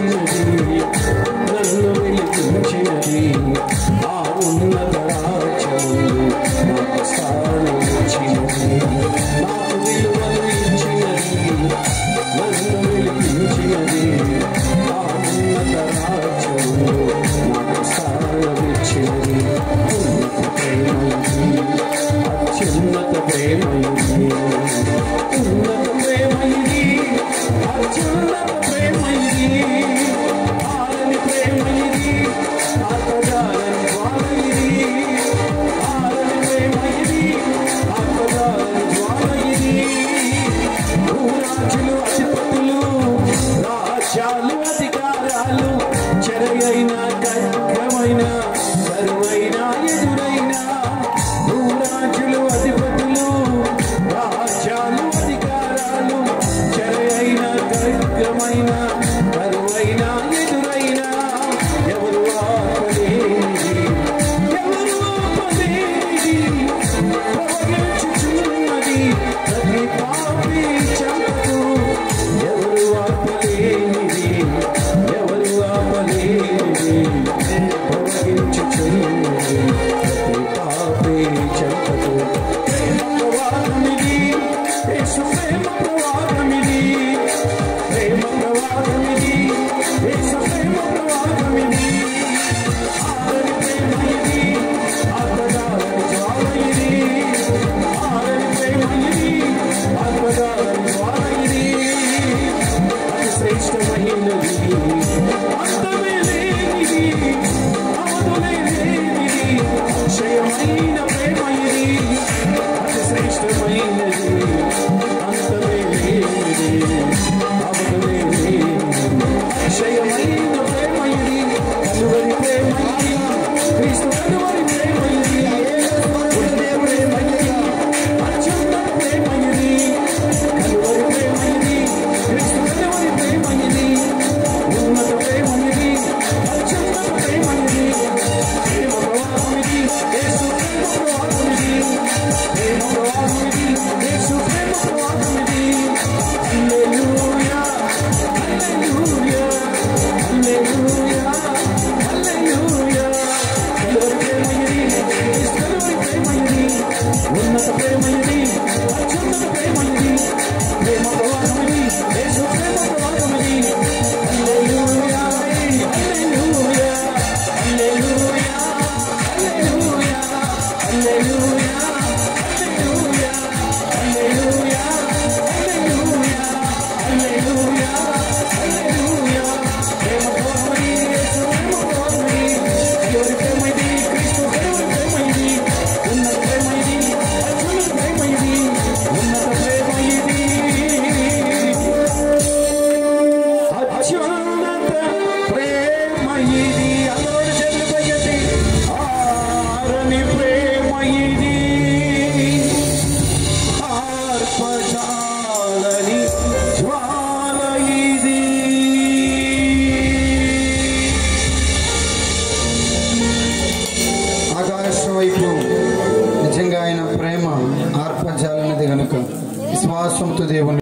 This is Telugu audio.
I'm not electric machinery. Ah. Come on now. Just the way you ఇది ఆర్పజాలని నిజంగా ఆయన ప్రేమ ఆర్పజాలన్నది కనుక విశ్వాసంతో దేవుని